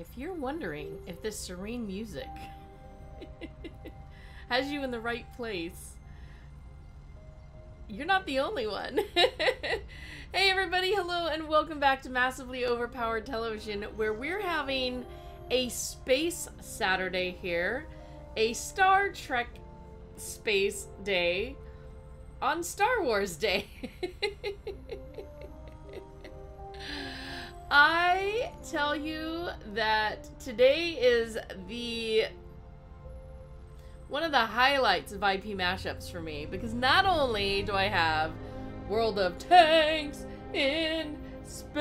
if you're wondering if this serene music has you in the right place, you're not the only one. hey everybody, hello and welcome back to Massively Overpowered Television where we're having a space Saturday here, a Star Trek space day on Star Wars Day. I tell you that today is the one of the highlights of IP mashups for me because not only do I have World of Tanks in space,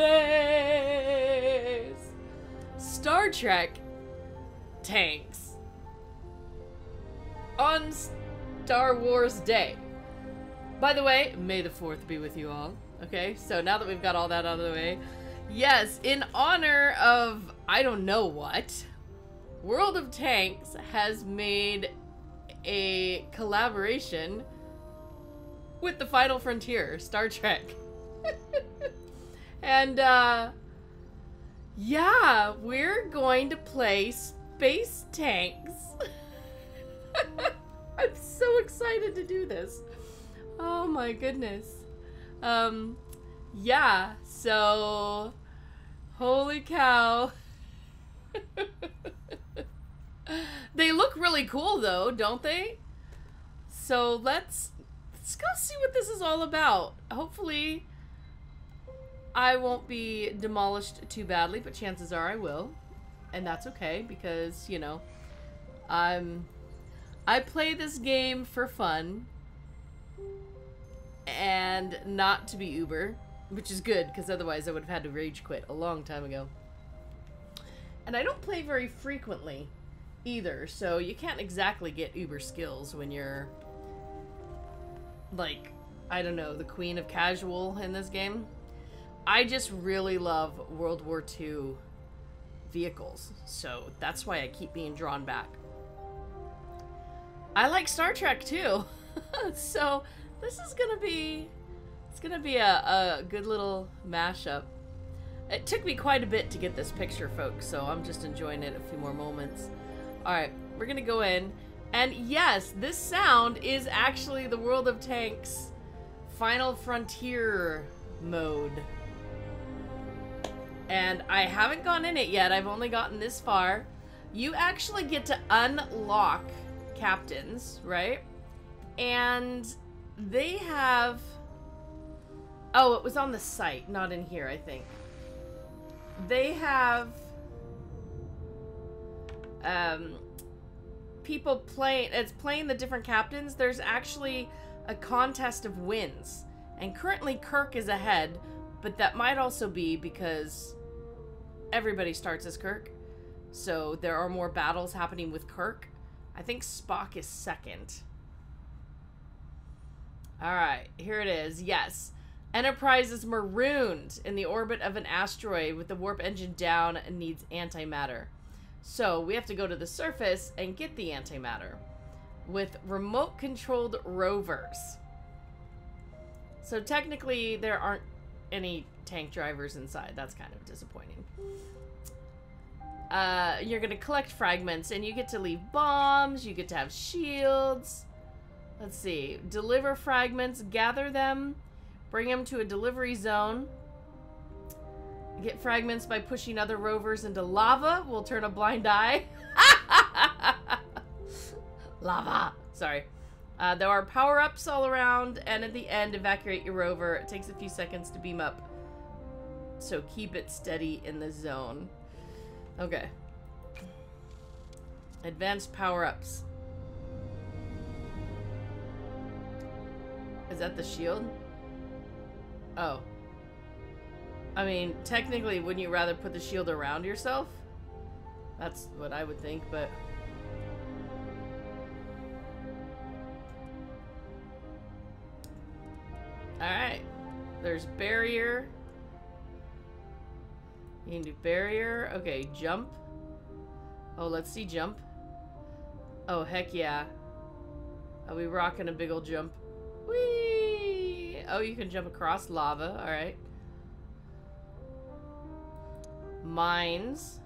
Star Trek tanks on Star Wars Day. By the way, may the 4th be with you all. Okay, so now that we've got all that out of the way, yes, in honor of I don't know what, World of Tanks has made a collaboration with the Final Frontier, Star Trek. and, uh, yeah, we're going to play Space Tanks. I'm so excited to do this. Oh my goodness. Um, yeah, so, holy cow. they look really cool though, don't they? So let's, let's go see what this is all about. Hopefully, I won't be demolished too badly, but chances are I will. And that's okay because, you know, I'm I play this game for fun and not to be Uber, which is good because otherwise I would have had to rage quit a long time ago. And I don't play very frequently either, so you can't exactly get Uber skills when you're like, I don't know, the queen of casual in this game. I just really love World War II vehicles, so that's why I keep being drawn back. I like Star Trek too, so this is gonna be, it's gonna be a, a good little mashup. It took me quite a bit to get this picture, folks, so I'm just enjoying it a few more moments. Alright, we're gonna go in. And yes, this sound is actually the World of Tanks Final Frontier mode. And I haven't gone in it yet, I've only gotten this far. You actually get to unlock captains, right? And they have... Oh, it was on the site, not in here, I think. They have... Um, people playing... It's playing the different captains. There's actually a contest of wins. And currently Kirk is ahead, but that might also be because everybody starts as Kirk. So there are more battles happening with Kirk. I think Spock is second. Alright, here it is. Yes. Enterprise is marooned in the orbit of an asteroid with the warp engine down and needs antimatter. So we have to go to the surface and get the antimatter with remote controlled rovers. So technically there aren't any tank drivers inside. That's kind of disappointing. Uh, you're gonna collect fragments and you get to leave bombs, you get to have shields. Let's see. Deliver fragments, gather them, bring them to a delivery zone. Get fragments by pushing other rovers into lava. We'll turn a blind eye. lava. Sorry. Uh, there are power-ups all around, and at the end, evacuate your rover. It takes a few seconds to beam up, so keep it steady in the zone. Okay. Advanced power-ups. Is that the shield? Oh. I mean, technically, wouldn't you rather put the shield around yourself? That's what I would think, but... Alright. There's barrier. You can do barrier. Okay, jump. Oh, let's see jump. Oh, heck yeah. Are we rocking a big old jump? Whee! Oh, you can jump across lava. All right. Mines.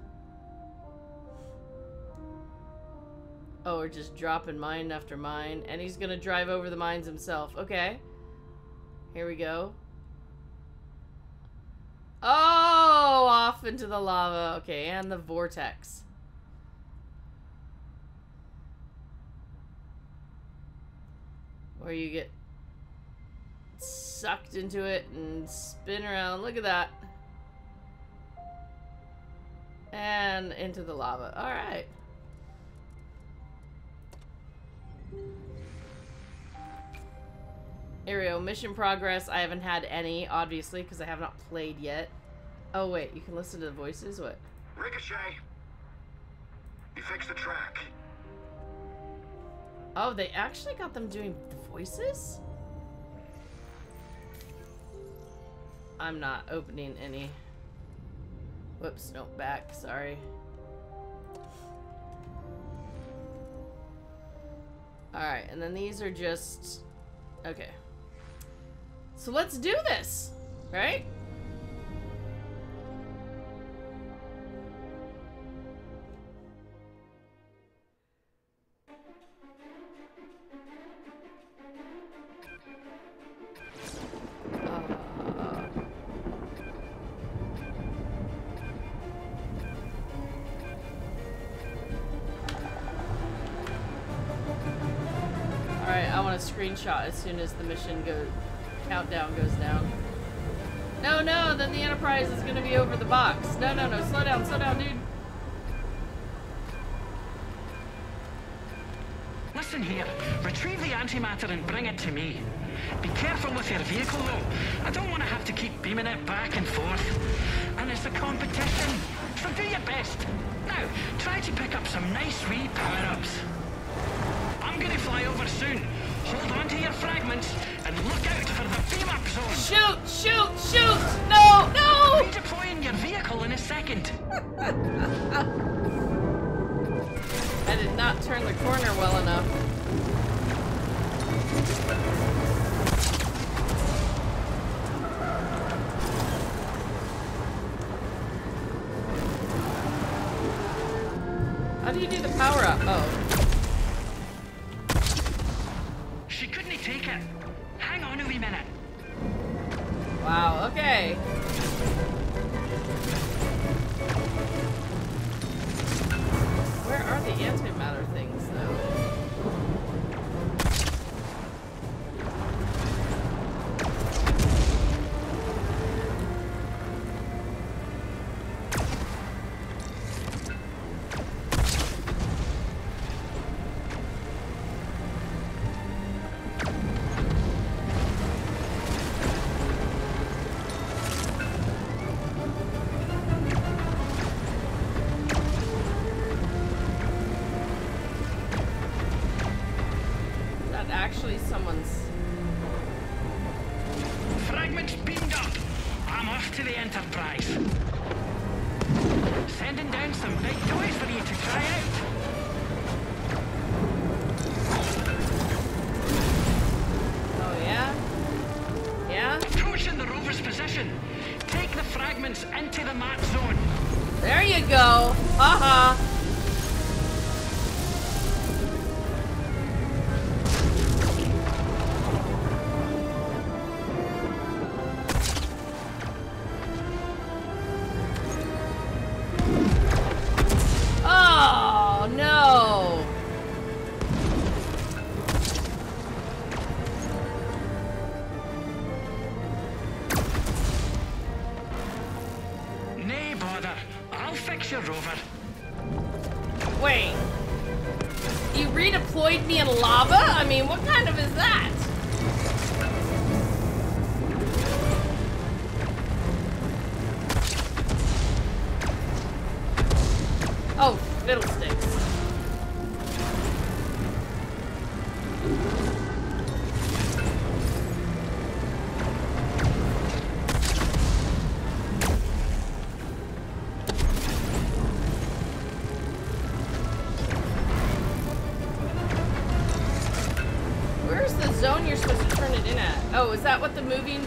Oh, we're just dropping mine after mine. And he's going to drive over the mines himself. Okay. Here we go. Oh, off into the lava. Okay, and the vortex. Where you get sucked into it and spin around. Look at that. And into the lava. Alright. Aereo, mission progress. I haven't had any, obviously, because I have not played yet. Oh, wait, you can listen to the voices? What? Ricochet! You fixed the track. Oh, they actually got them doing the voices? I'm not opening any. Whoops, no, back, sorry. Alright, and then these are just... Okay. So let's do this, right? Screenshot as soon as the mission go countdown goes down. No, no, then the Enterprise is gonna be over the box. No, no, no, slow down, slow down, dude. Listen here. Retrieve the antimatter and bring it to me. Be careful with your vehicle, though. I don't want to have to keep beaming it back and forth. And it's a competition, so do your best. Now, try to pick up some nice wee power-ups. I'm gonna fly over soon. Hold on to your fragments and look out for the beam-up zone. Shoot, shoot, shoot! No, no! Redeploying your vehicle in a second. I did not turn the corner well enough. Someone's...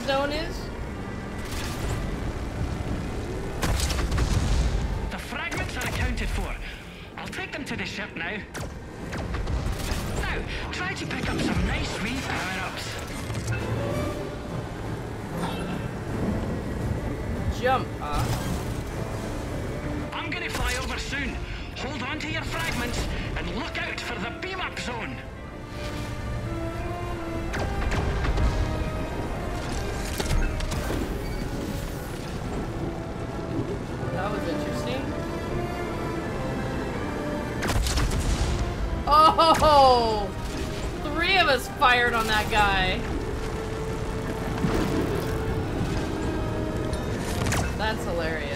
zone is? Guy. That's hilarious.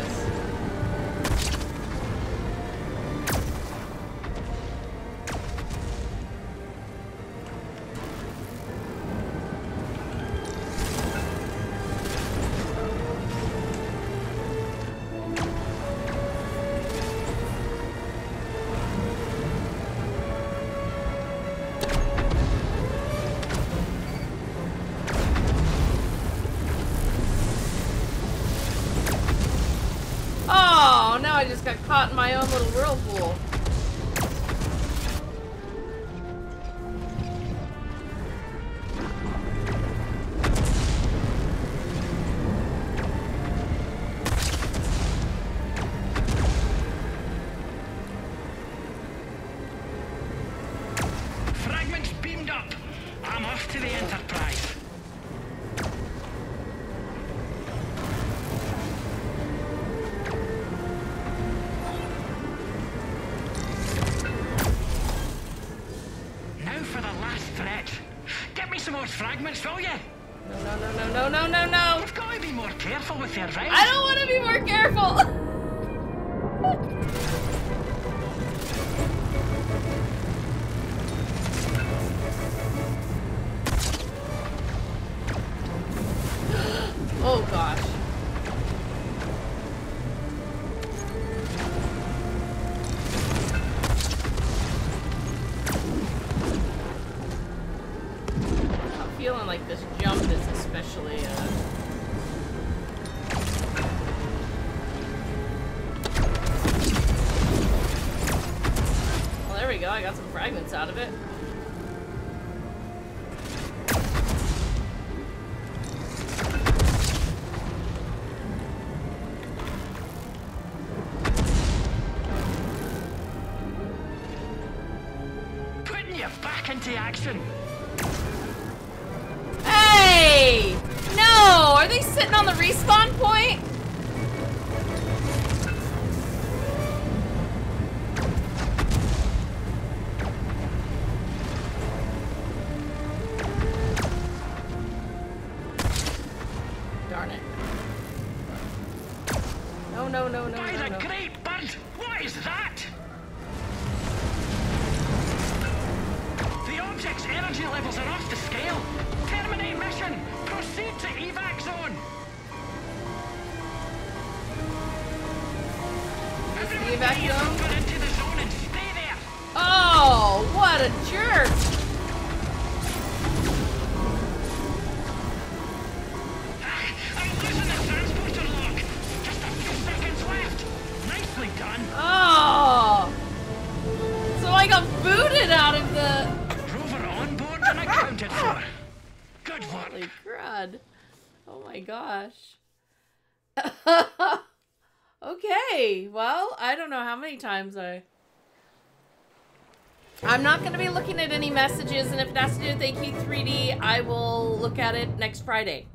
I'm not going to be looking at any messages, and if it has to do with AQ3D, I will look at it next Friday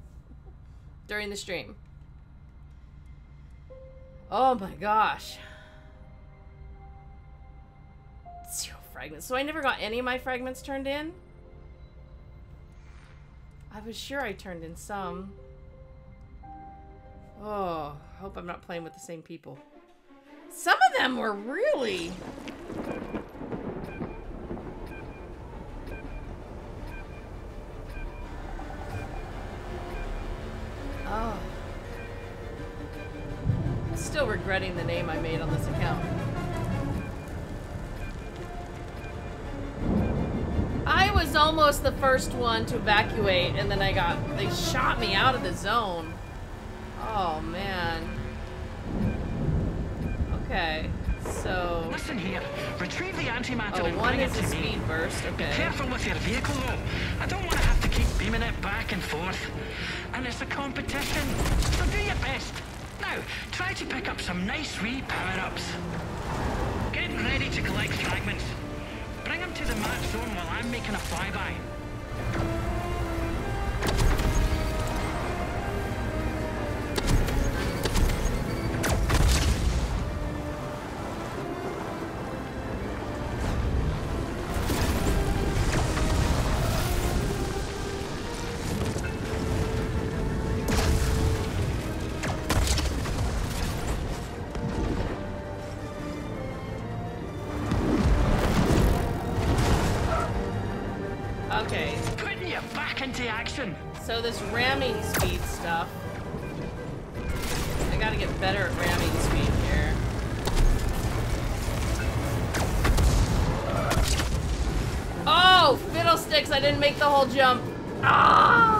during the stream. Oh my gosh. Zero fragments. So I never got any of my fragments turned in? I was sure I turned in some. Oh, hope I'm not playing with the same people. Some of them were really... Oh. Still regretting the name I made on this account. I was almost the first one to evacuate, and then I got... They shot me out of the zone. Oh, man. Okay. So, Listen here. Retrieve the antimatter oh, and one bring is it a to me. speed burst. Be Okay. careful with your vehicle, though. I don't want to have to keep beaming it back and forth. And it's a competition, so do your best. Now, try to pick up some nice wee power-ups. Getting ready to collect fragments. Bring them to the map zone while I'm making a flyby. So this ramming speed stuff. I gotta get better at ramming speed here. Oh, fiddlesticks! I didn't make the whole jump. Ah!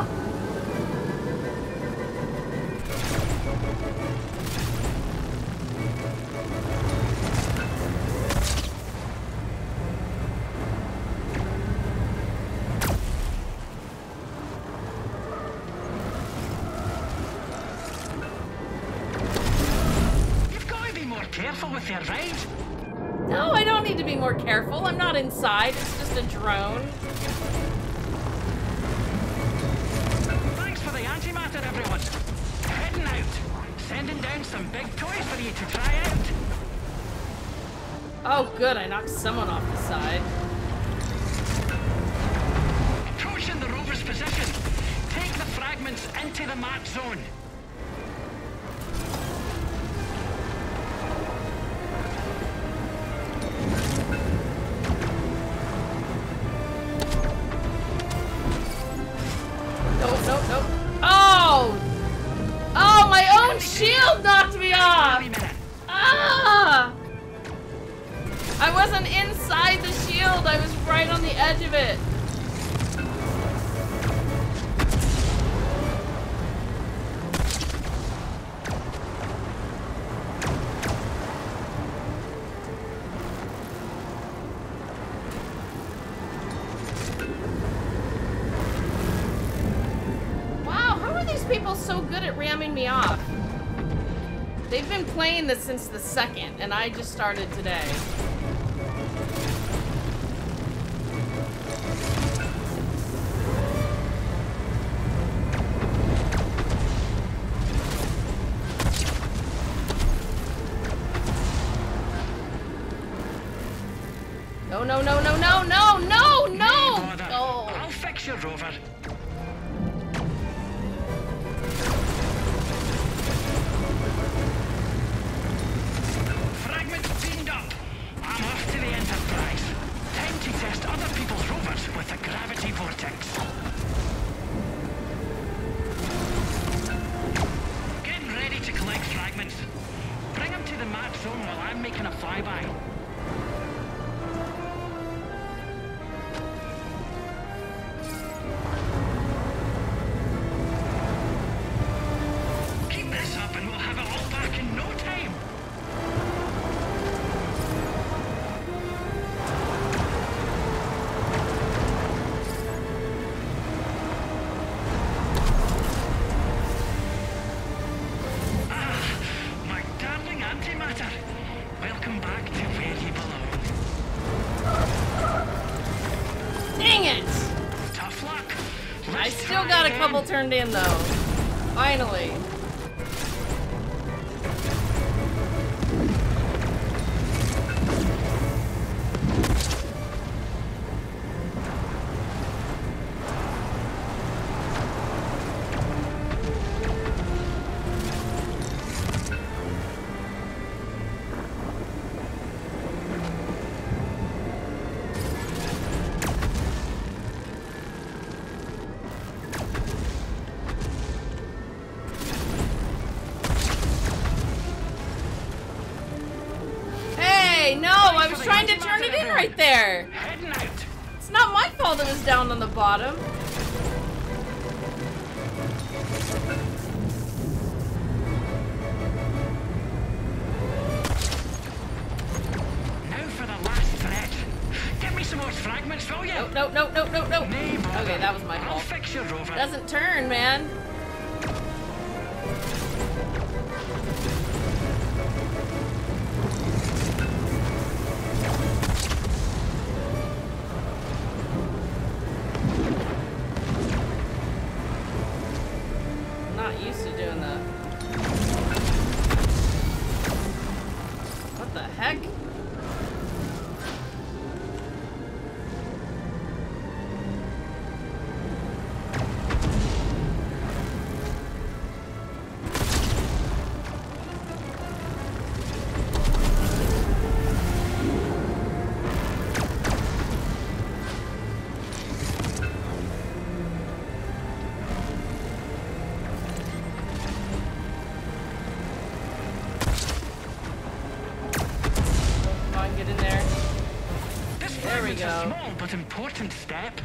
Me off? They've been playing this since the second, and I just started today. No, no, no, no, no, no, no, no! I'll fix rover. A gravity vortex. Getting ready to collect fragments. Bring them to the map zone while I'm making a flyby. Turned in though. Finally. On the bottom. Not used to doing. What the heck? A small but important step.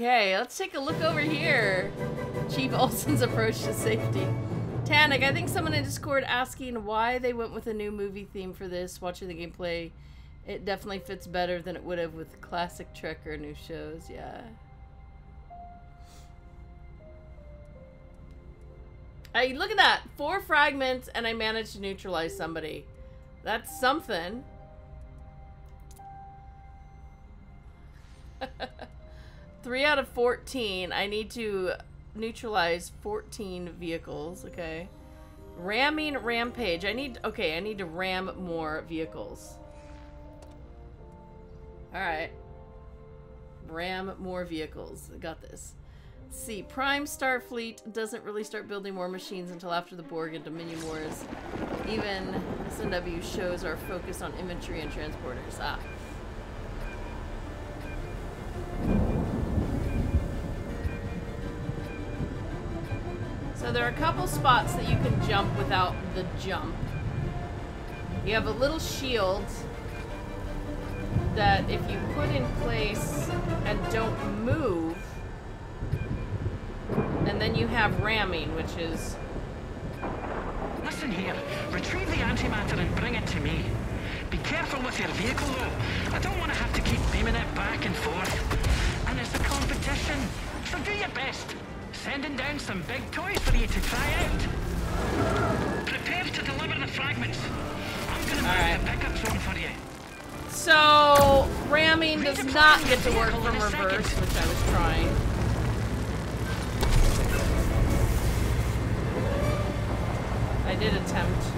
Okay, let's take a look over here. Chief Olson's approach to safety. Tanik, I think someone in Discord asking why they went with a new movie theme for this. Watching the gameplay, it definitely fits better than it would have with classic Trek or new shows. Yeah. Hey, look at that! Four fragments, and I managed to neutralize somebody. That's something. Three out of 14. I need to neutralize 14 vehicles. Okay. Ramming rampage. I need, okay, I need to ram more vehicles. Alright. Ram more vehicles. Got this. See, Prime Starfleet doesn't really start building more machines until after the Borg and Dominion Wars. Even SNW shows are focused on infantry and transporters. Ah. So there are a couple spots that you can jump without the jump. You have a little shield that if you put in place and don't move, and then you have ramming, which is Listen here. Retrieve the antimatter and bring it to me. Be careful with your vehicle, though. I don't want to have to keep beaming it back and forth. And it's a competition. So do your best. Sending down some big toys for you to try out. Prepare to deliver the fragments. I'm gonna the pickup zone for you. So, ramming does not get to work from reverse, which I was trying. I did attempt.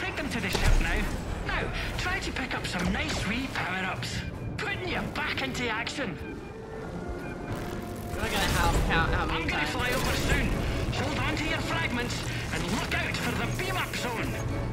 Take them to the ship now. Now, try to pick up some nice wee power-ups. Putting you back into action. We're gonna help count I'm gonna fly over soon. Hold on to your fragments and look out for the beam-up zone.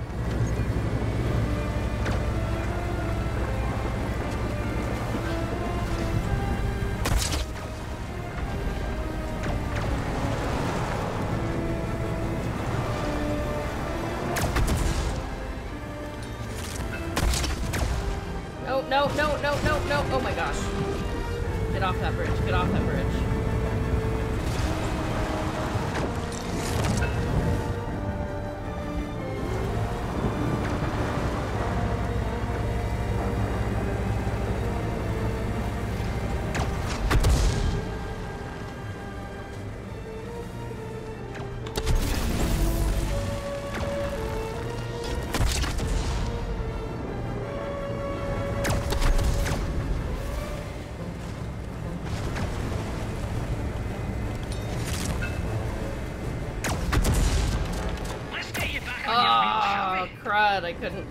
I couldn't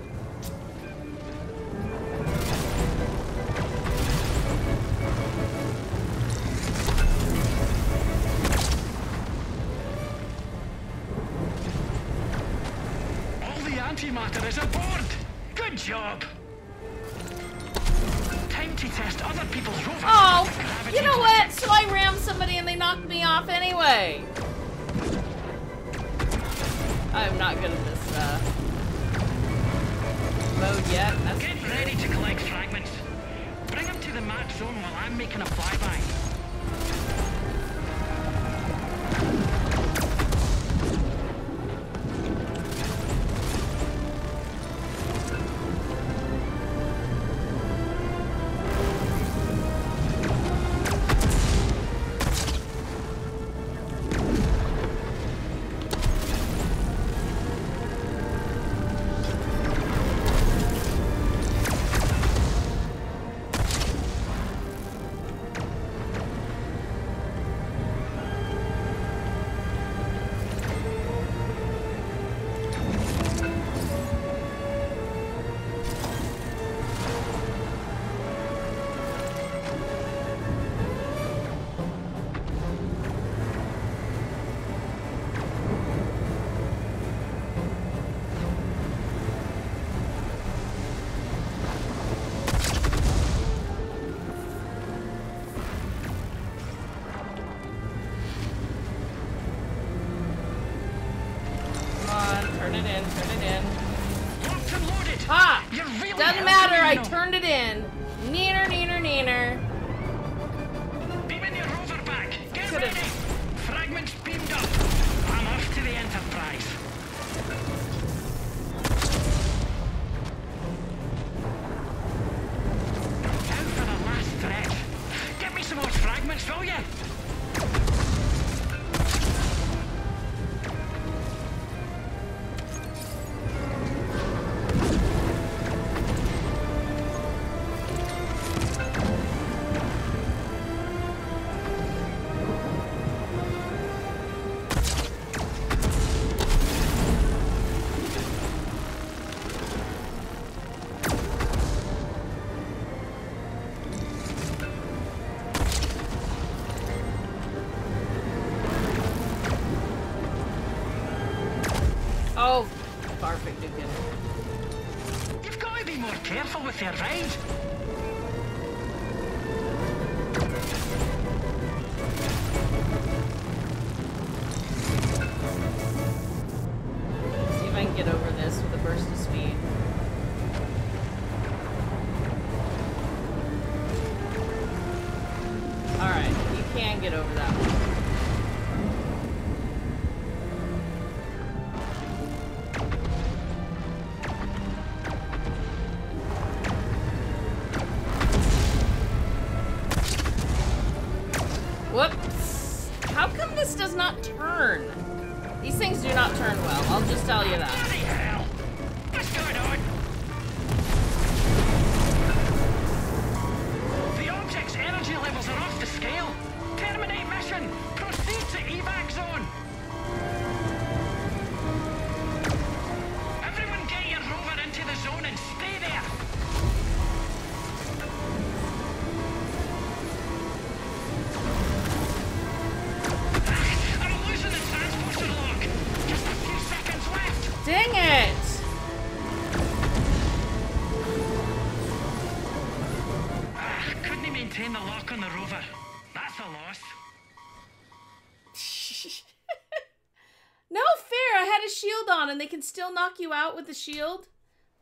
still knock you out with the shield.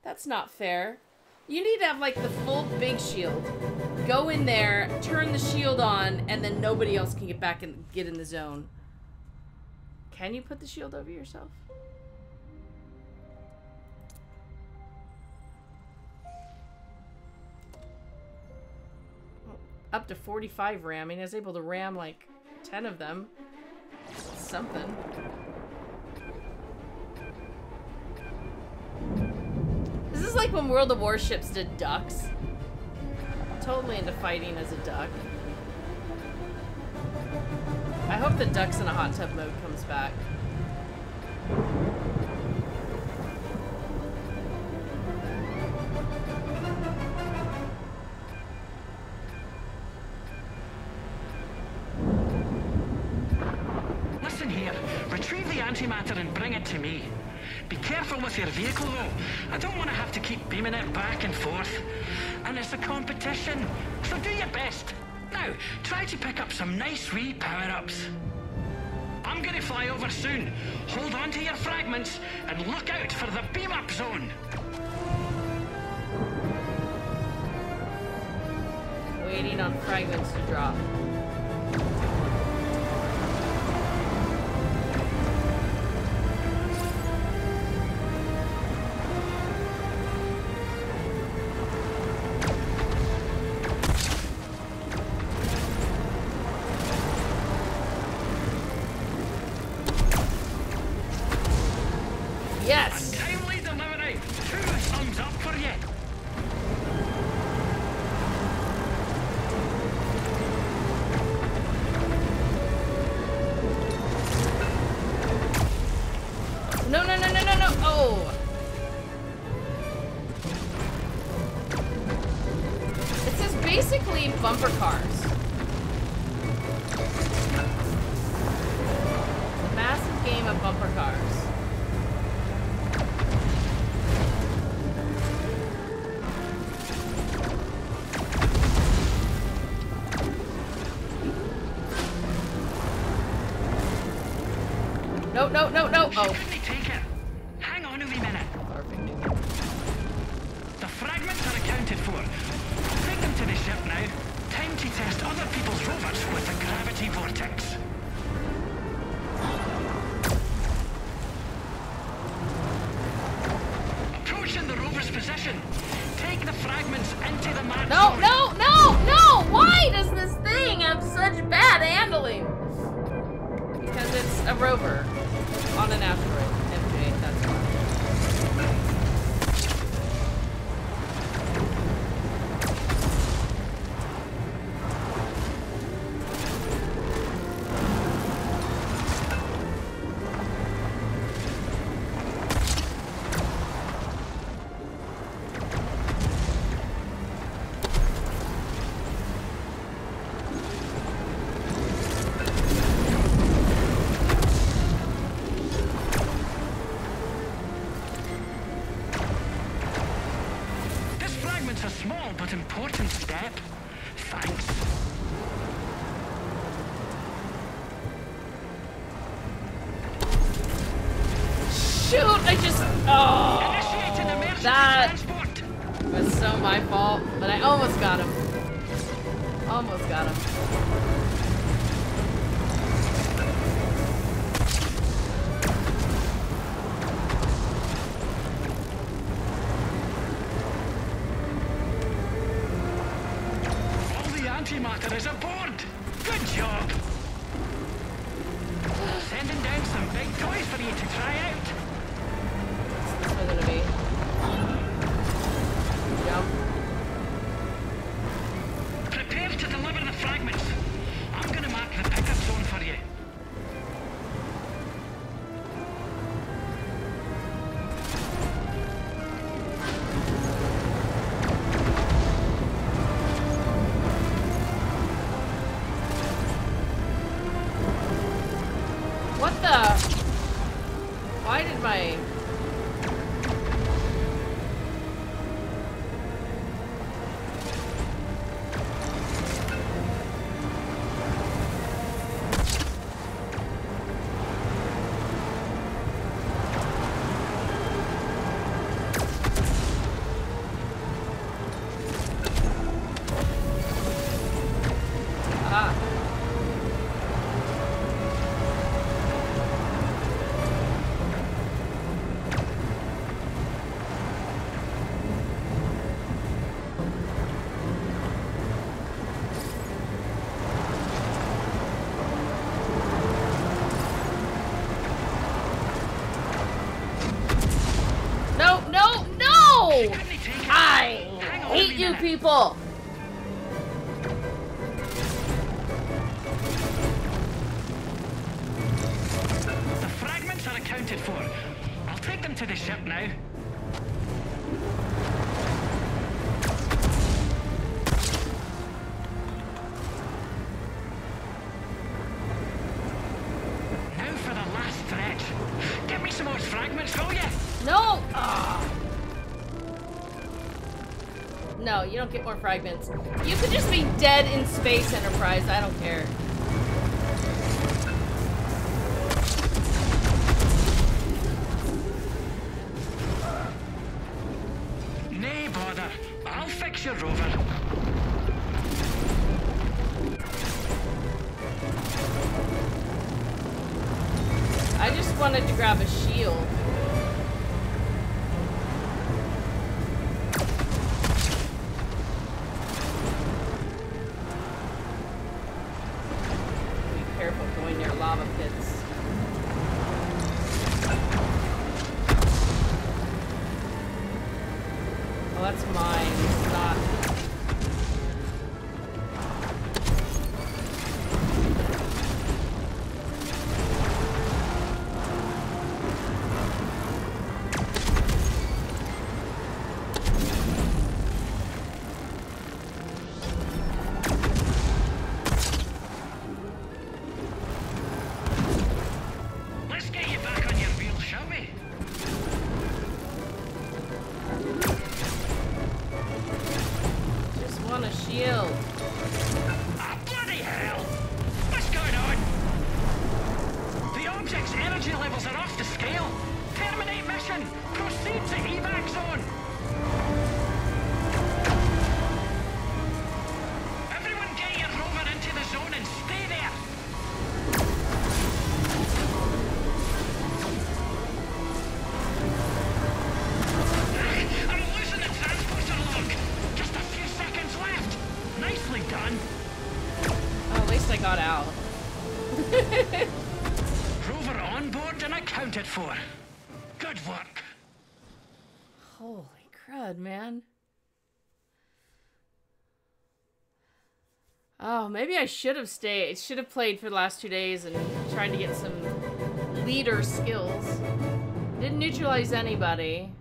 That's not fair. You need to have like the full big shield. Go in there, turn the shield on, and then nobody else can get back and get in the zone. Can you put the shield over yourself? Up to 45 ramming. I was able to ram like 10 of them. Something. This is like when World of Warships did ducks. Totally into fighting as a duck. I hope the ducks in a hot tub mode comes back. Listen here. Retrieve the antimatter and bring it to me. Be careful with your vehicle, though. I don't want to have to keep beaming it back and forth. And it's a competition, so do your best. Now, try to pick up some nice wee power-ups. I'm gonna fly over soon. Hold on to your fragments and look out for the beam-up zone. Waiting on fragments to drop. People! Get more fragments. You could just be dead in space, Enterprise. I don't care. That's mine. Maybe I should have stayed. Should have played for the last two days and tried to get some leader skills. Didn't neutralize anybody.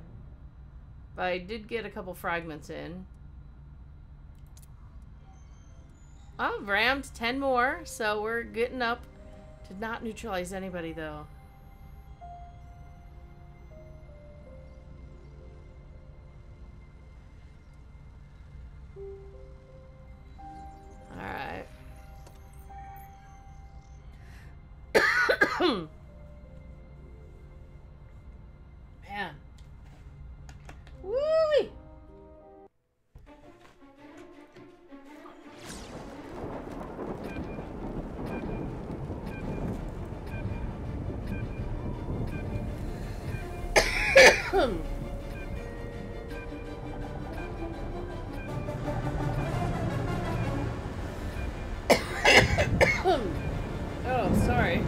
But I did get a couple fragments in. Oh, rammed 10 more, so we're getting up. Did not neutralize anybody, though. Sorry.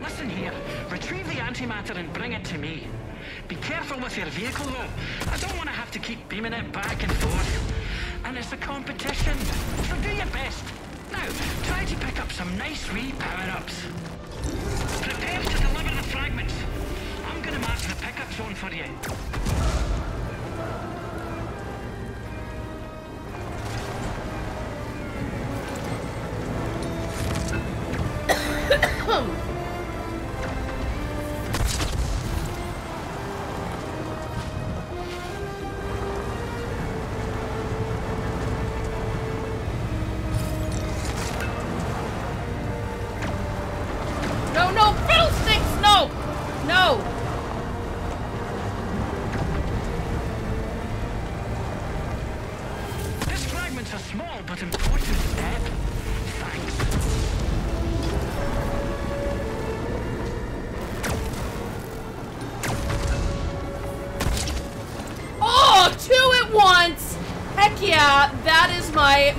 Listen here. Retrieve the antimatter and bring it to me. Be careful with your vehicle, though. I don't want to have to keep beaming it back and forth. And it's a competition, so do your best. Now, try to pick up some nice wee power-ups. Prepare to deliver the fragments. I'm gonna mark the pickup zone for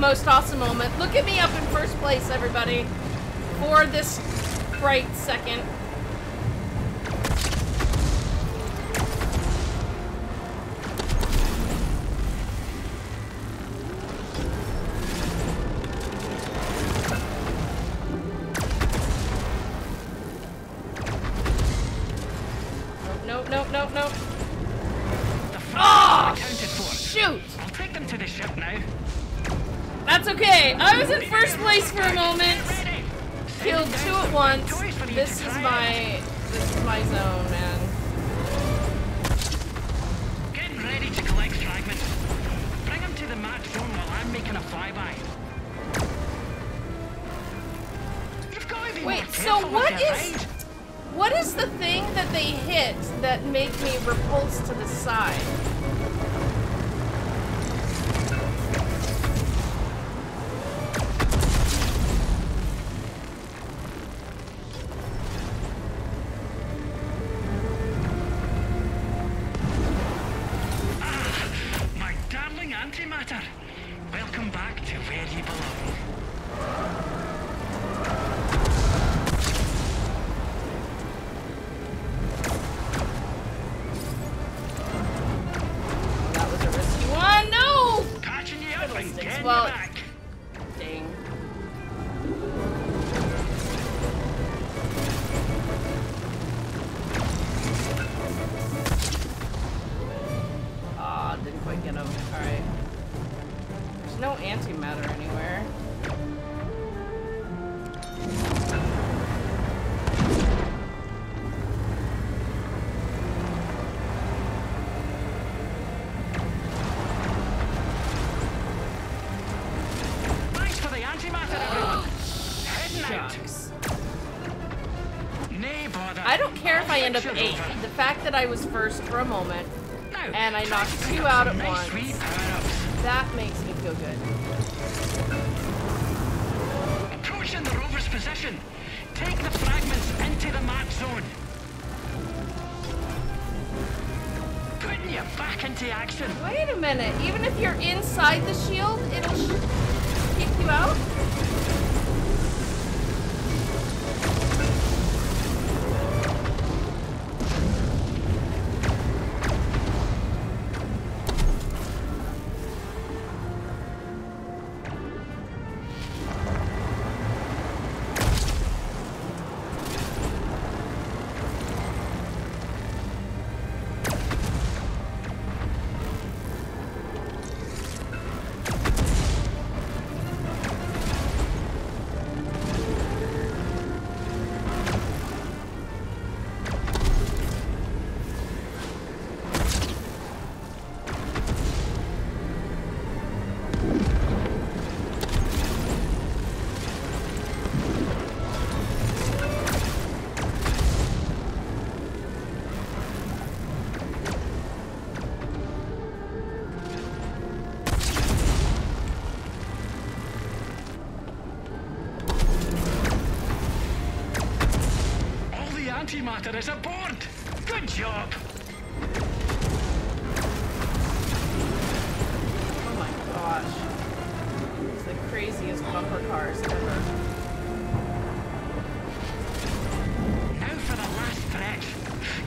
most awesome moment. Look at me up in first place, everybody. for this bright second. End up eight. The fact that I was first for a moment, and I knocked two out at once. that makes me feel good. Approaching the rover's position. Take the fragments into the match zone. Putting you back into action. Wait a minute. Even if you're inside the shield, it'll kick you out? Antimatter is aboard. Good job. Oh my gosh. It's the craziest bumper cars ever. Now for the last stretch.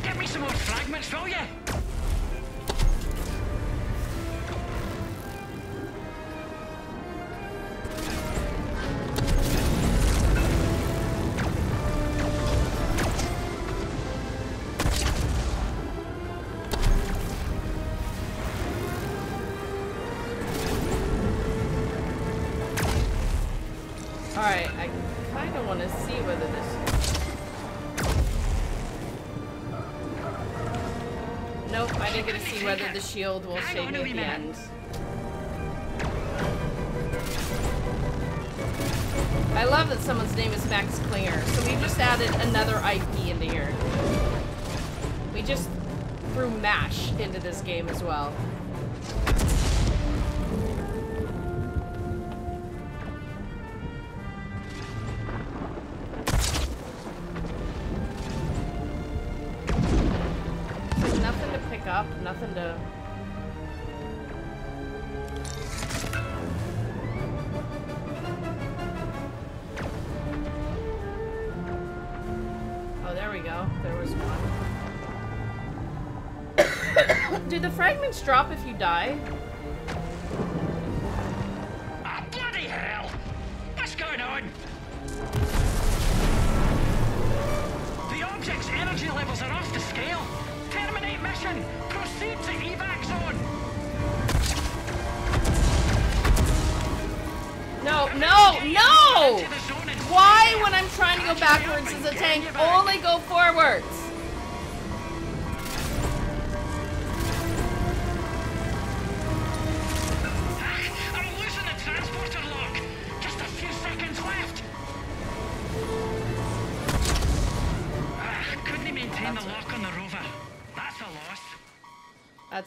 Get me some more fragments, will ya? Whether the shield will Hang save me at the minute. end. I love that someone's name is Max Klinger, so we just added another IP into here. We just threw MASH into this game as well. drop if you die?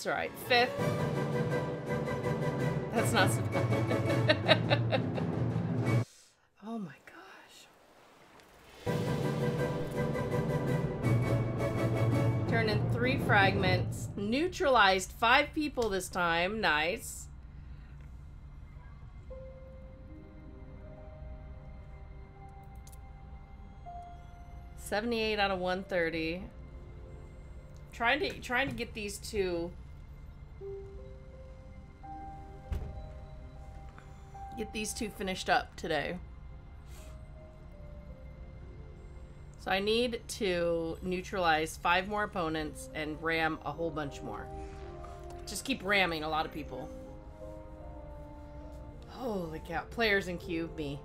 That's right. Fifth. That's not. oh my gosh. Turn in three fragments. Neutralized five people this time. Nice. Seventy-eight out of one thirty. Trying to trying to get these two Get these two finished up today. So I need to neutralize five more opponents and ram a whole bunch more. Just keep ramming a lot of people. Holy cow. Players in queue, me.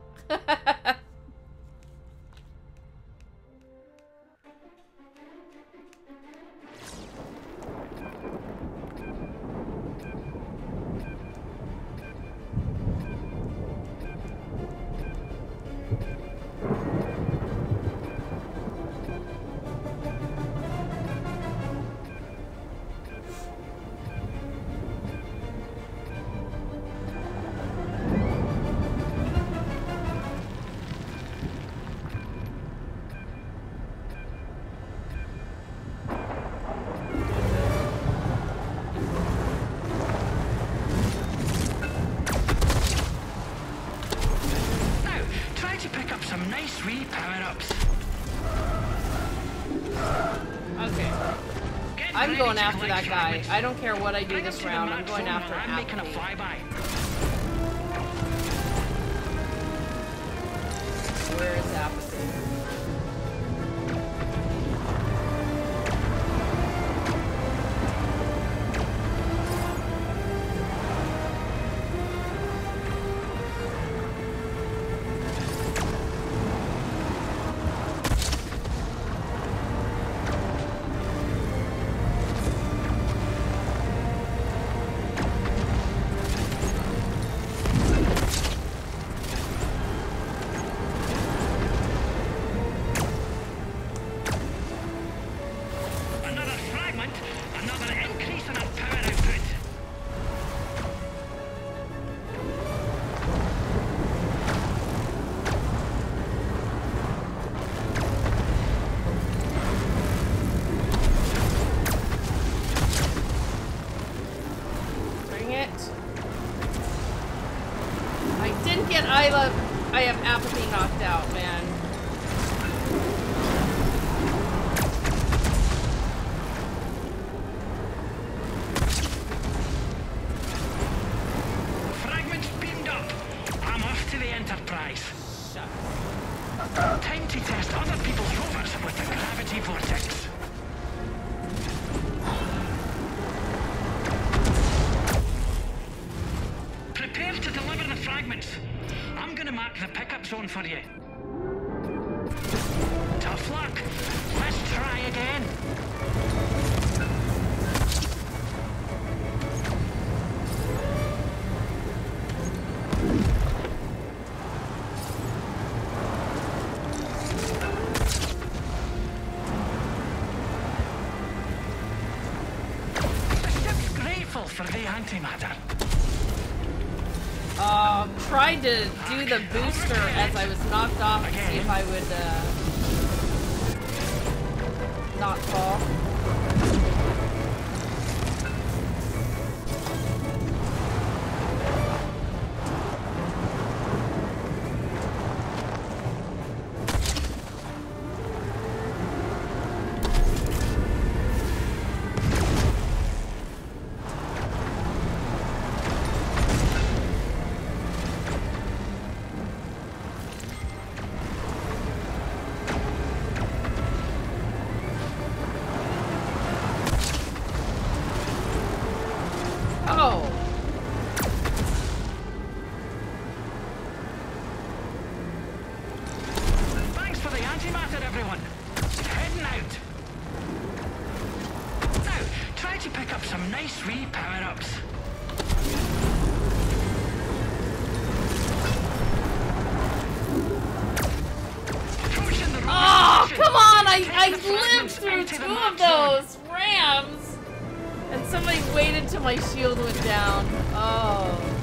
I don't care what I do this round. I'm going after I'm making a flyby. apathy I lived through two of those rams! And somebody waited till my shield went down. Oh.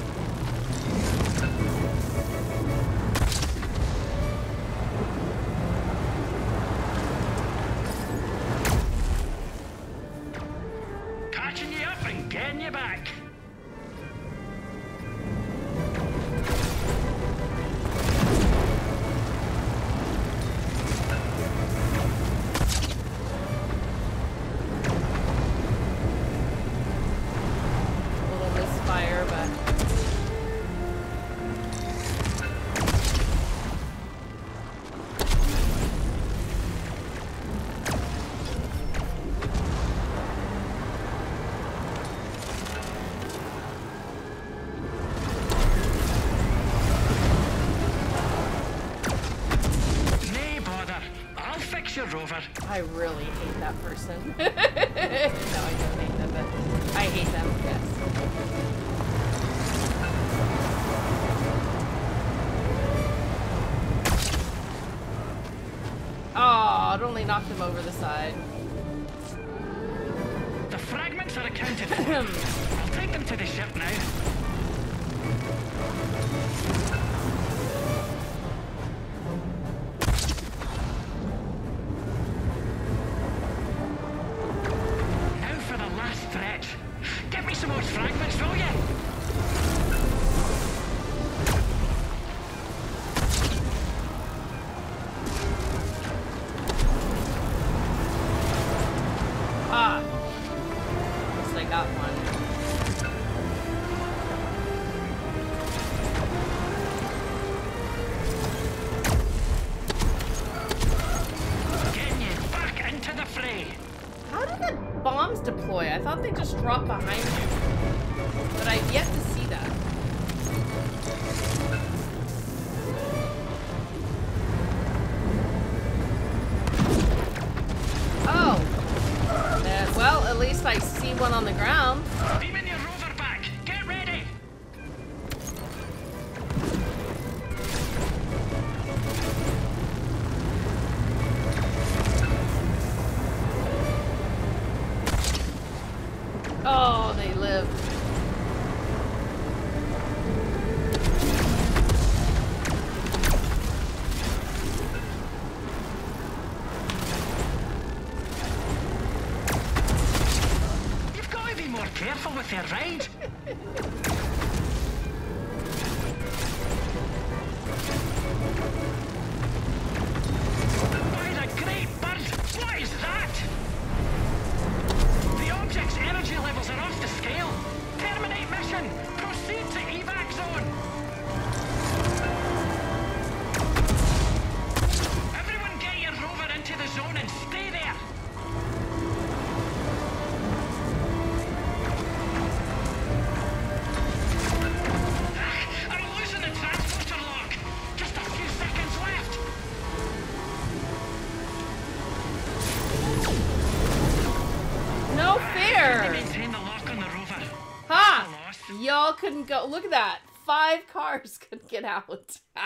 go. Look at that. Five cars could get out.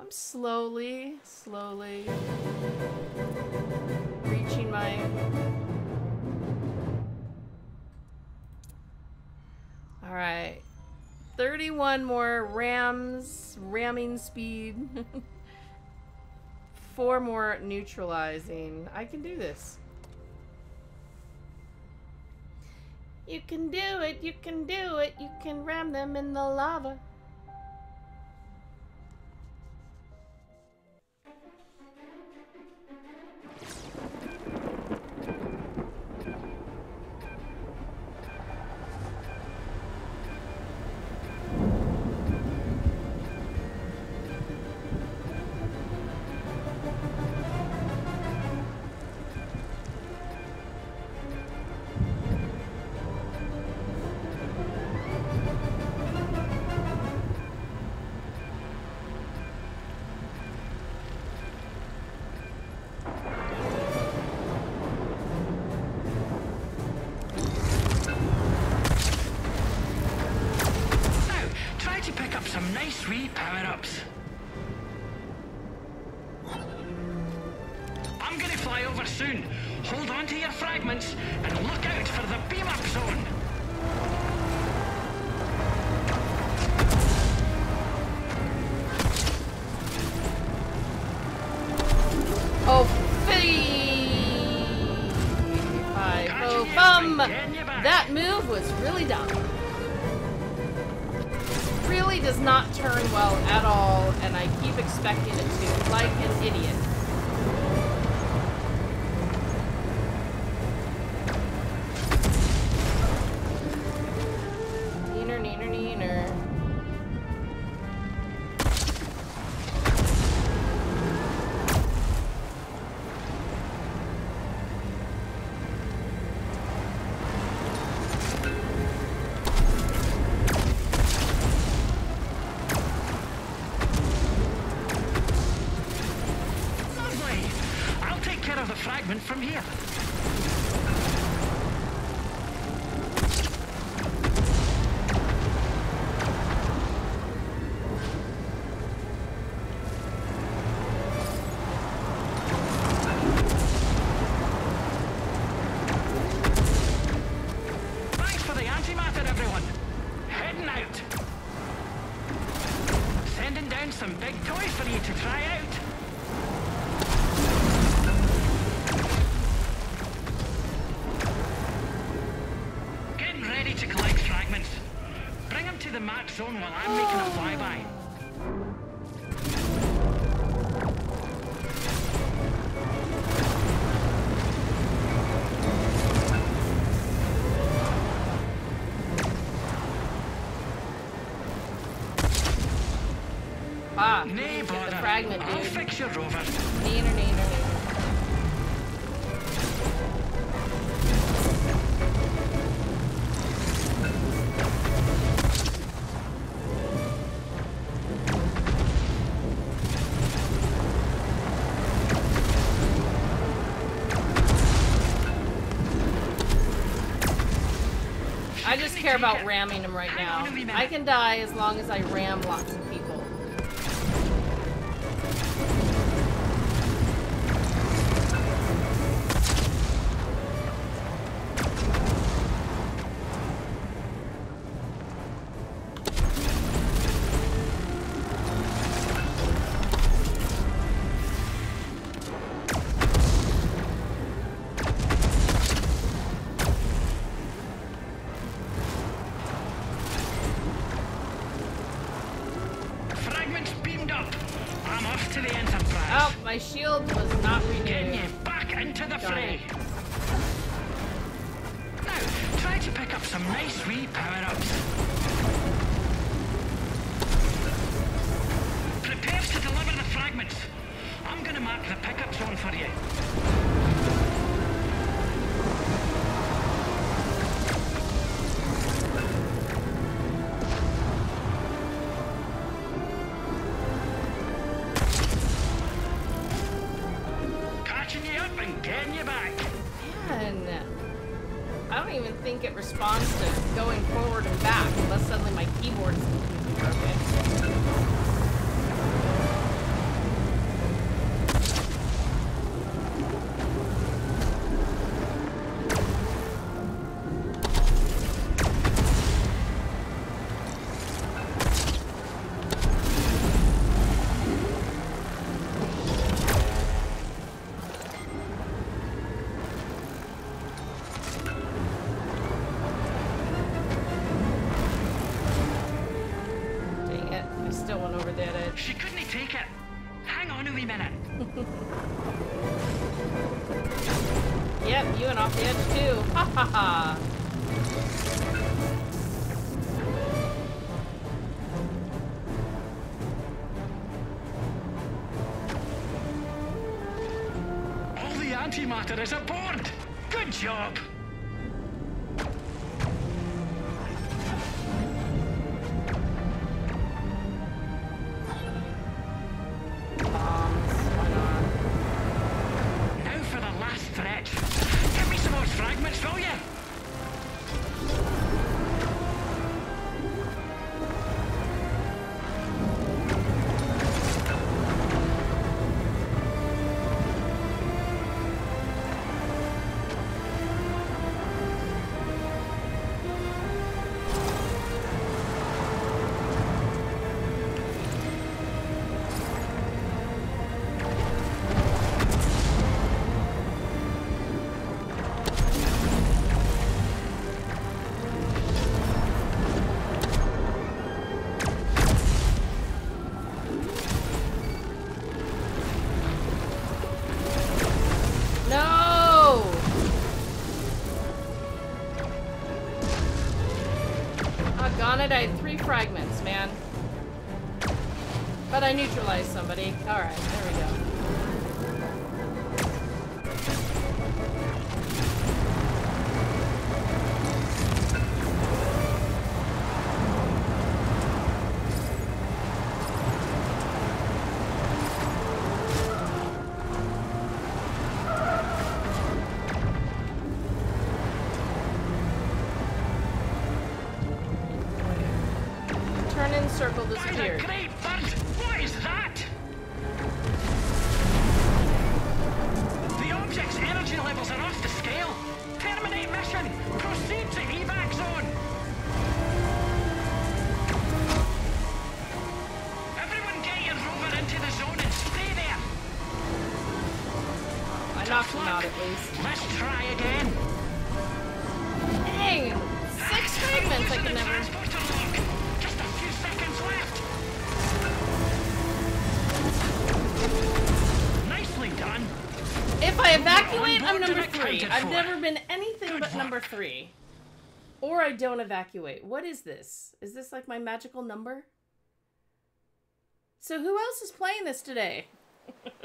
I'm slowly, slowly reaching my All right. 31 more rams, ramming speed. Four more neutralizing. I can do this. You can do it, you can do it, you can ram them in the lava. three power-ups. I'm gonna fly over soon. Hold on to your fragments and look out for the beam-up zone. expecting it to, like an idiot. while I'm making a flyby. Ah, neighbor, the fragment. I'll fix your rover. just care about ramming them right now. I can die as long as I ram lots of people. But I neutralized three. I've for. never been anything Good but number three. Or I don't evacuate. What is this? Is this like my magical number? So who else is playing this today?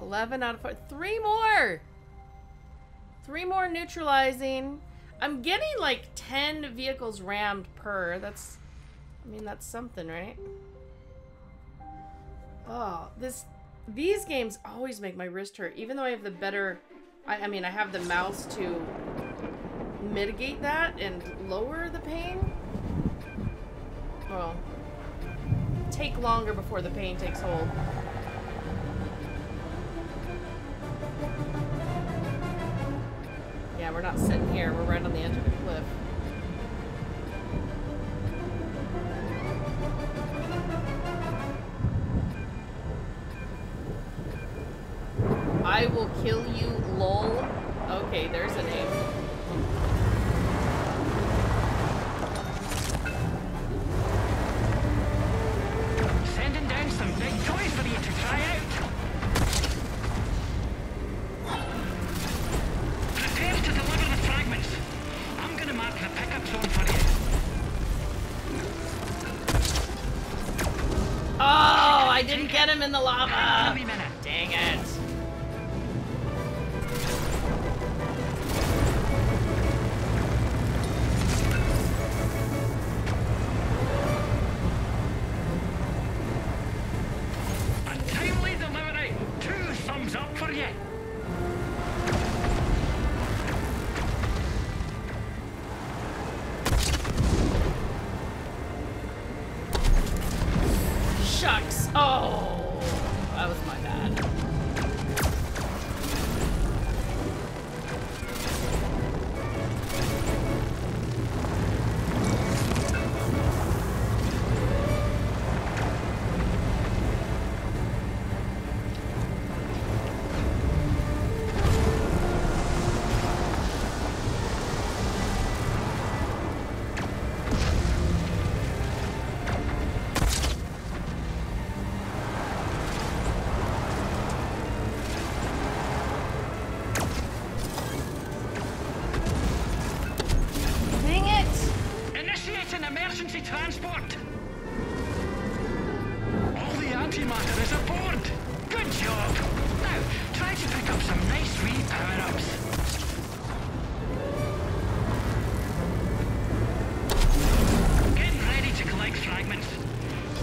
Eleven out of four. Three more. Three more neutralizing. I'm getting like 10 vehicles rammed per. That's, I mean, that's something, right? Oh, this, these games always make my wrist hurt. Even though I have the better, I, I mean, I have the mouse to mitigate that and lower the pain. Well, take longer before the pain takes hold. We're not sitting here. We're right on the edge of a cliff. I will kill you, lol. Okay, there's a All the antimatter is aboard. Good job. Now, try to pick up some nice wee power-ups. Ready to collect fragments.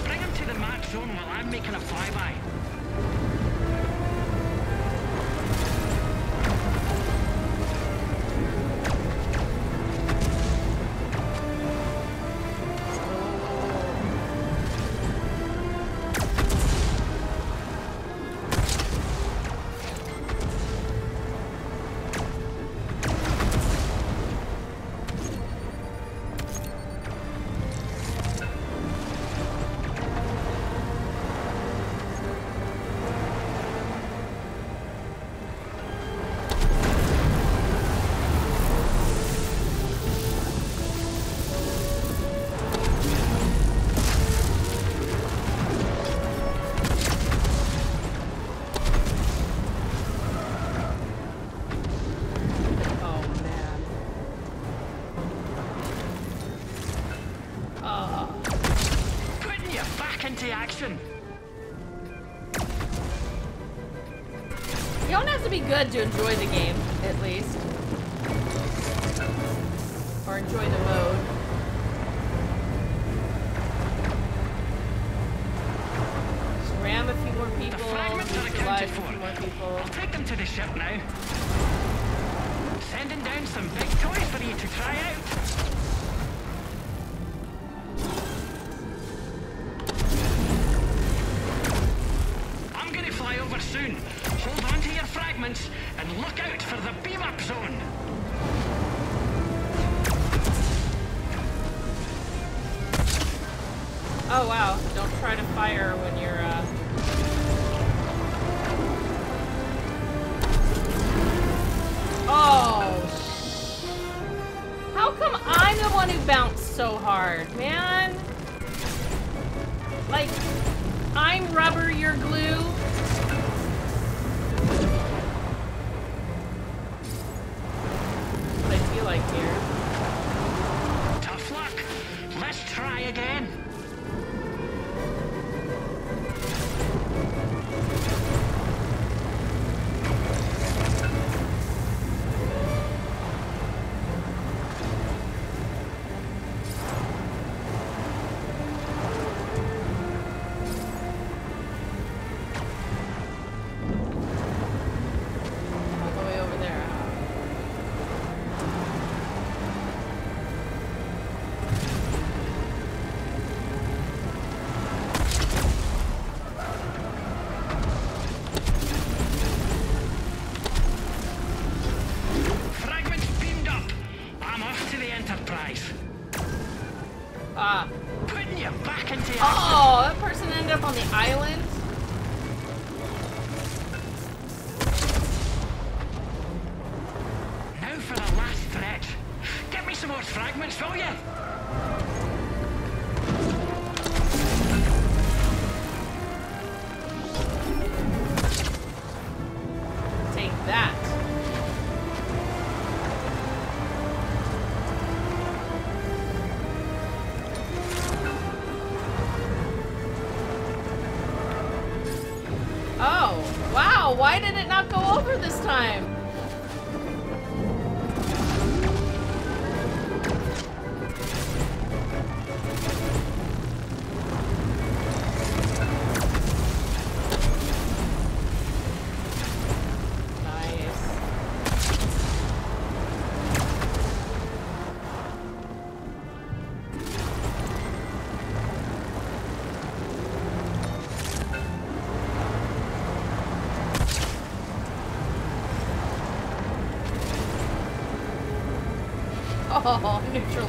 Bring them to the mark zone while I'm making a flyby. Good to enjoy the game,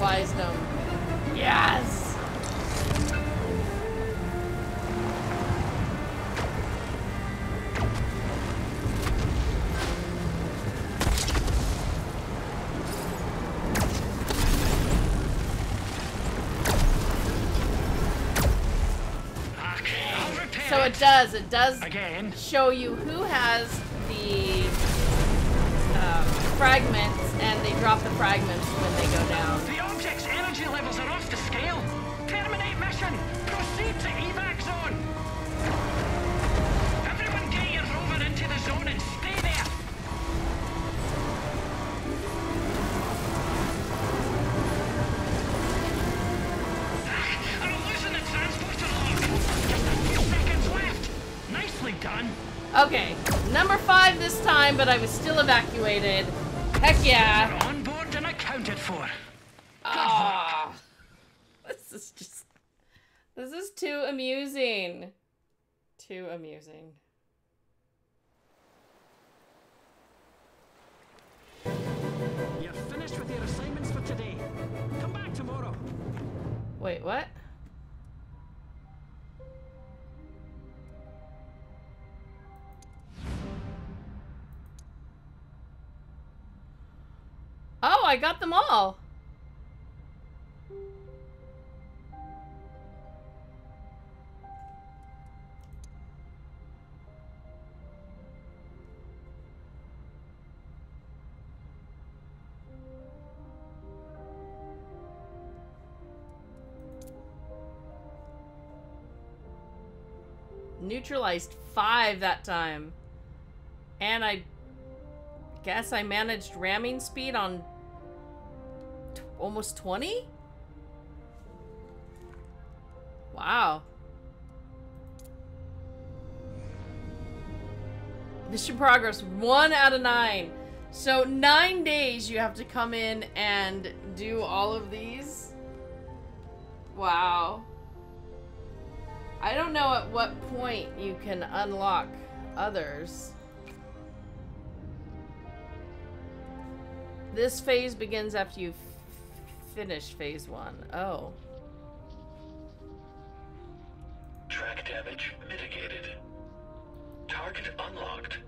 them. Yes! Okay, So it does, it does Again. show you who has the um, fragments, and they drop the fragments when they go down. The object's energy levels are off the scale. Terminate mission. Proceed to evac zone. Everyone get your rover into the zone and stay there. Ah, I'm losing the transporter lock. Just a few seconds left. Nicely done. Okay, number five this time, but I was still evacuated. Heck yeah. You're on board and accounted for. Ah, this is just. This is too amusing. Too amusing. You're finished with your assignments for today. Come back tomorrow. Wait, what? Oh, I got them all. Neutralized five that time. And I guess I managed ramming speed on almost 20? Wow. Mission progress, one out of nine. So nine days you have to come in and do all of these. Wow. I don't know at what point you can unlock others. This phase begins after you finish phase one. Oh. Track damage mitigated. Target unlocked.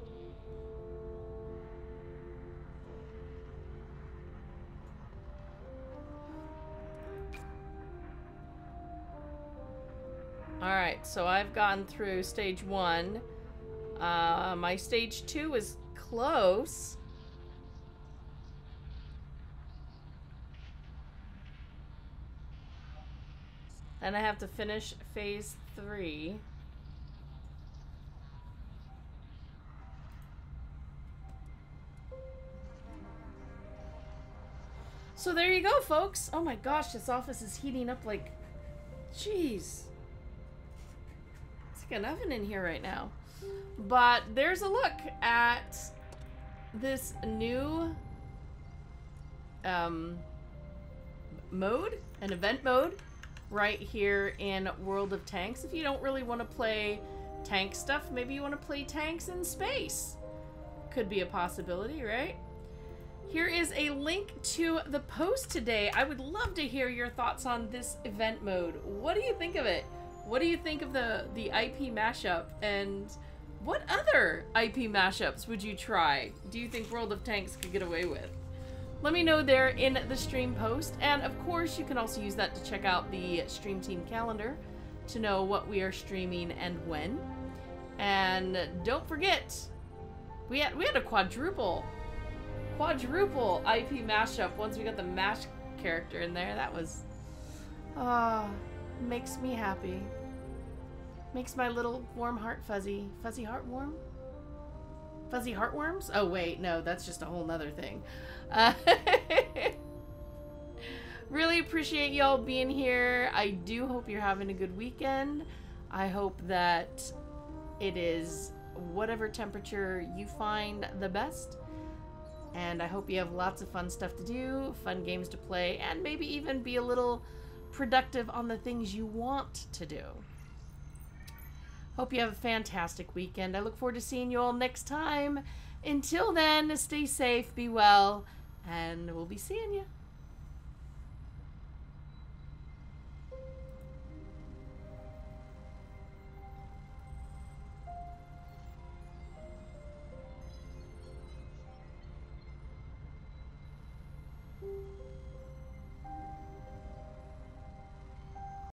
Alright, so I've gone through stage one. Uh, my stage two is close. And I have to finish phase three. So there you go, folks. Oh my gosh, this office is heating up like... Jeez. Like an oven in here right now. But there's a look at this new um, mode, an event mode, right here in World of Tanks. If you don't really want to play tank stuff, maybe you want to play tanks in space. Could be a possibility, right? Here is a link to the post today. I would love to hear your thoughts on this event mode. What do you think of it? What do you think of the, the IP mashup? And what other IP mashups would you try? Do you think World of Tanks could get away with? Let me know there in the stream post. And of course, you can also use that to check out the stream team calendar to know what we are streaming and when. And don't forget, we had we had a quadruple quadruple IP mashup once we got the mash character in there. That was ah makes me happy. Makes my little warm heart fuzzy. Fuzzy heart warm? Fuzzy heartworms? Oh wait, no, that's just a whole nother thing. Uh, really appreciate y'all being here. I do hope you're having a good weekend. I hope that it is whatever temperature you find the best. And I hope you have lots of fun stuff to do, fun games to play, and maybe even be a little productive on the things you want to do. Hope you have a fantastic weekend. I look forward to seeing you all next time. Until then, stay safe, be well, and we'll be seeing you.